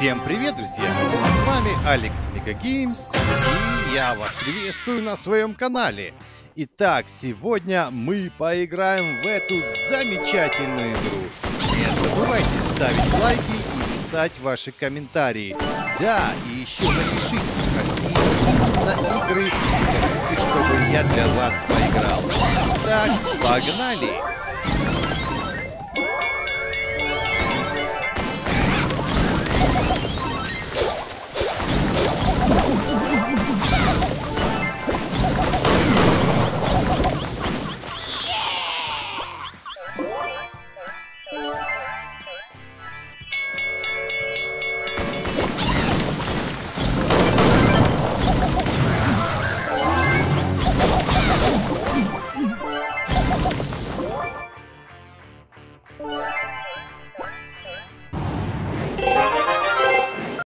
Всем привет, друзья! С вами Алекс Мегагеймс, и я вас приветствую на своем канале. Итак, сегодня мы поиграем в эту замечательную игру. Не забывайте ставить лайки и писать ваши комментарии. Да, и еще напишите, какие на игры чтобы я для вас поиграл. Так, погнали! Bye.